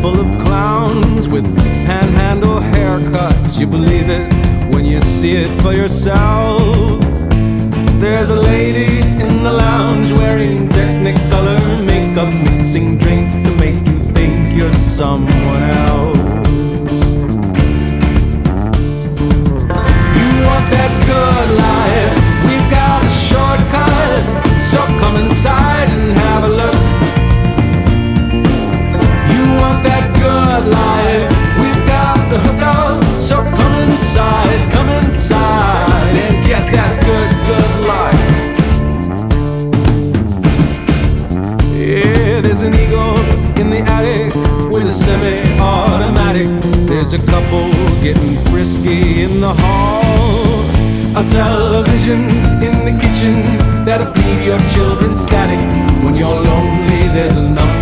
full of clowns with panhandle haircuts. You believe it when you see it for yourself. There's a lady in the lounge wearing technicolor makeup, mixing drinks to make you think you're someone else. You want that good life? We've got a shortcut, so come inside and have. In the attic with a semi-automatic. There's a couple getting frisky in the hall. A television in the kitchen that'll feed your children static. When you're lonely, there's a number